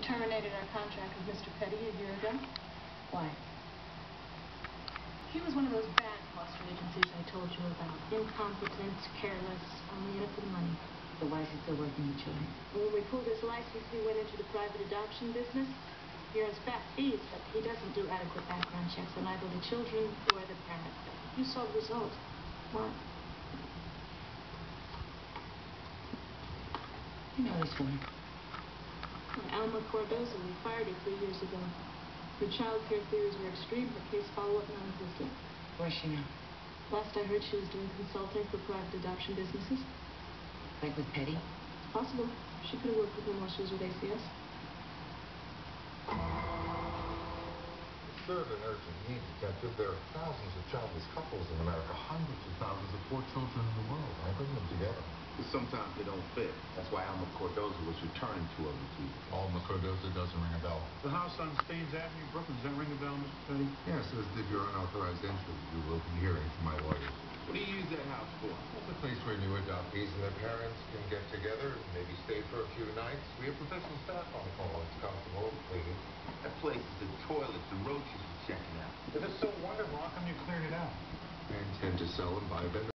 terminated our contract with Mr. Petty a year ago. Why? He was one of those bad foster agencies I told you about. Incompetent, careless, only in it for the money. So why is he still working with children? When we pulled his license, he went into the private adoption business. He earns fat fees, but he doesn't do adequate background checks on either the children or the parents. You saw the result. What? You know this woman. Alma Cordoza, we fired her three years ago. Her child care theories were extreme, her case follow-up non-existent. Where's she now? Last I heard, she was doing consulting for private adoption businesses. Like with Petty? It's possible. She could have worked with him while she was with ACS. Serve an urgent need, Detective. There are thousands of childless couples in America, hundreds of thousands of poor children in the world. I bring them together. But sometimes they don't fit. That's why Alma Cordoza was returning to her routine. Alma Cordoza doesn't ring a bell. The house on Staines Avenue, Brooklyn, does that ring a bell, Mr. Petty? Yes, as did your unauthorized entry. You will be hearing from my lawyers. What do you use that house for? It's a place where new adoptees and their parents can get together and maybe stay for a few nights. We have professional staff on call. It's comfortable, clean. That place is a toilet. The roaches are checking out. If it's so wonderful, How come you cleared it out? I intend to sell and buy a vendor.